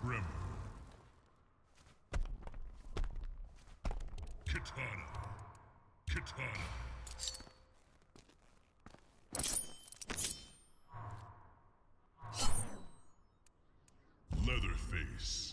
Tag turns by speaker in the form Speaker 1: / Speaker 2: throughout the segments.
Speaker 1: Tremor. Katana. Katana. Leatherface.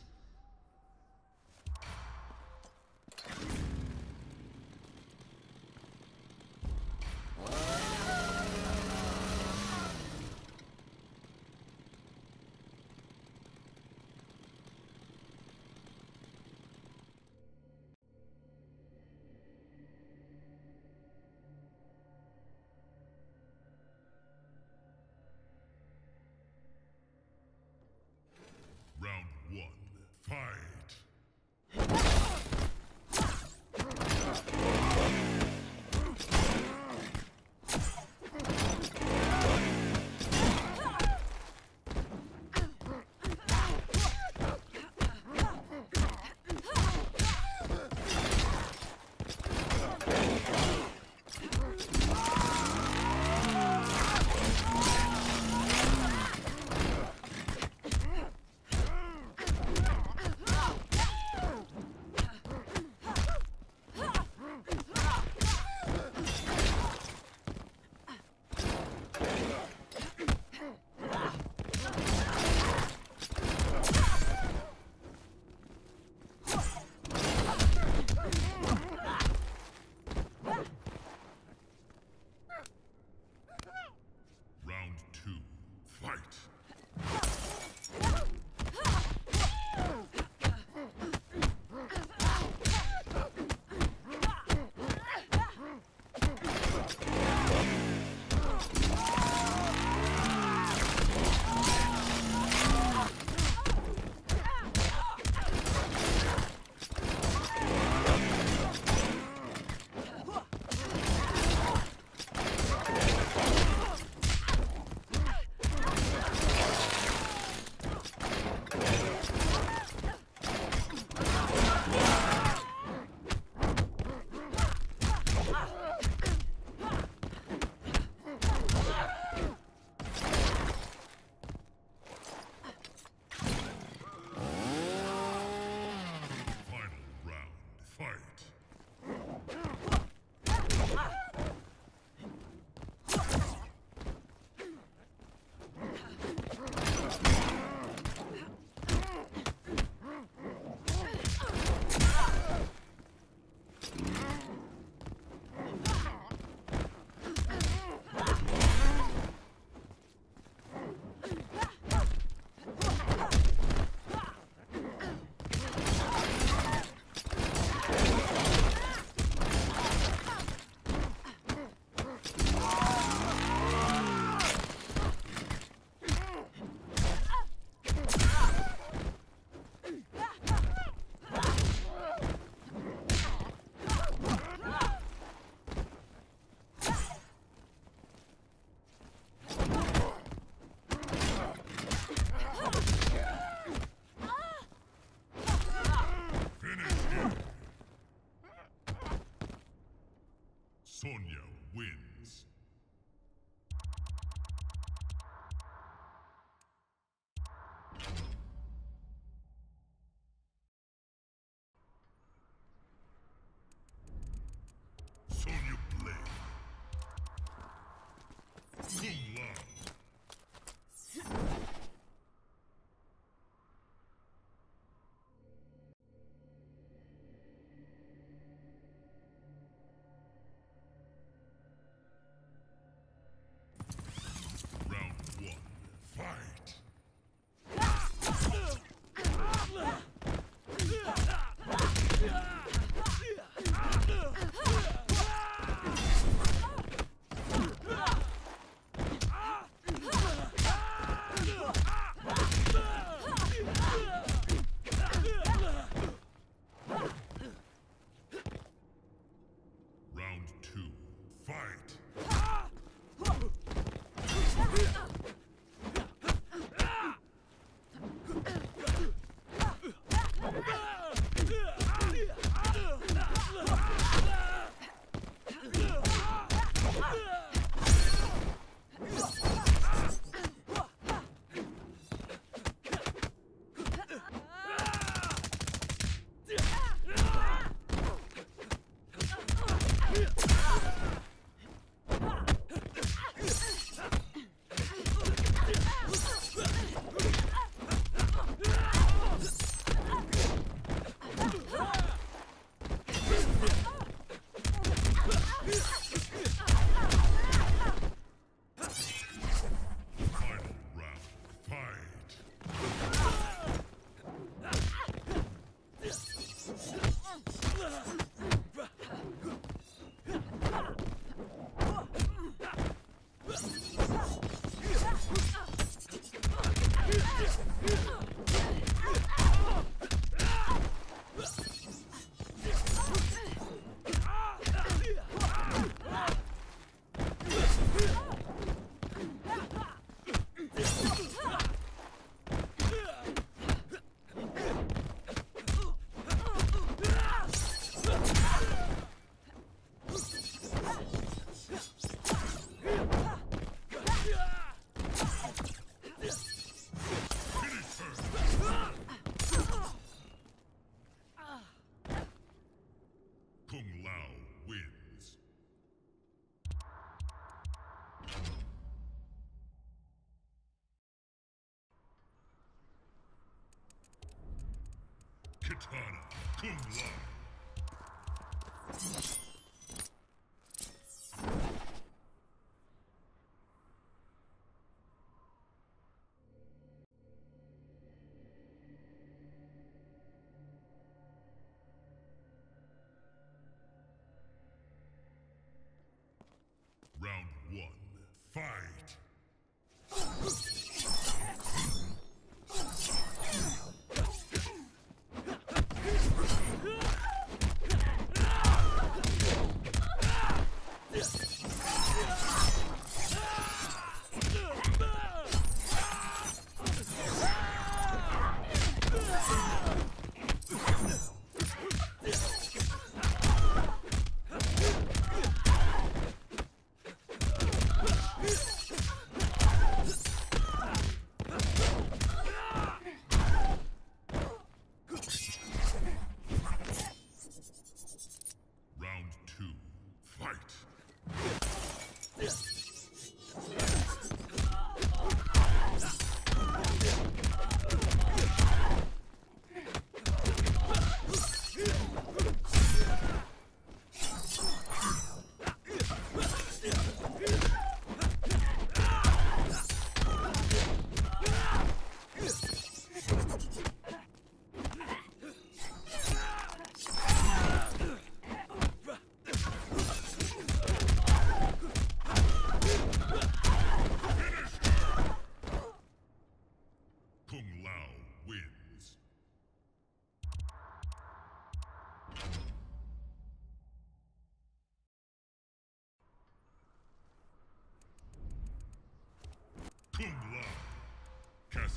Speaker 1: Kumla.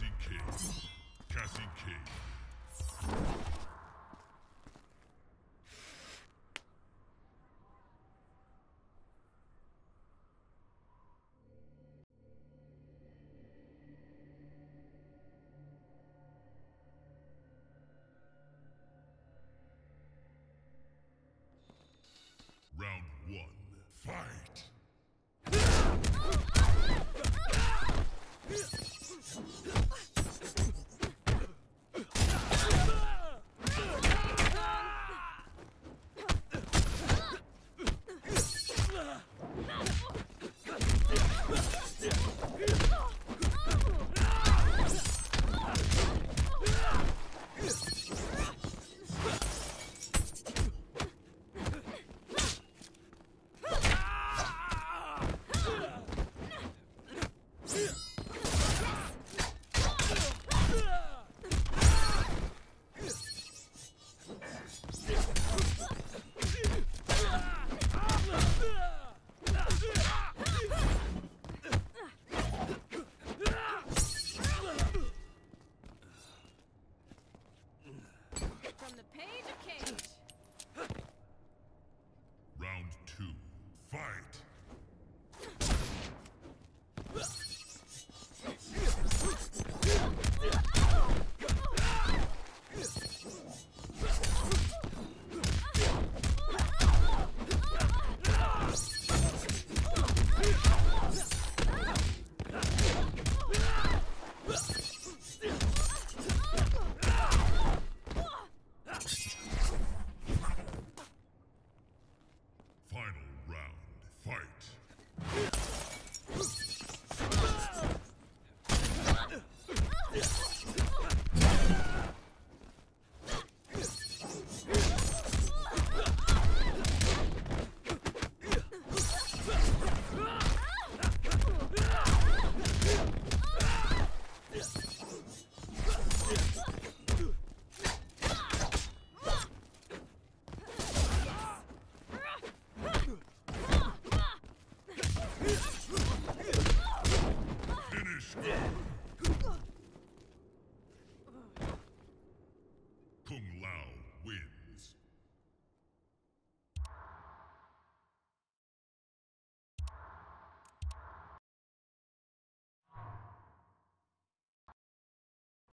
Speaker 1: Cassie Cage. Cassie Cage.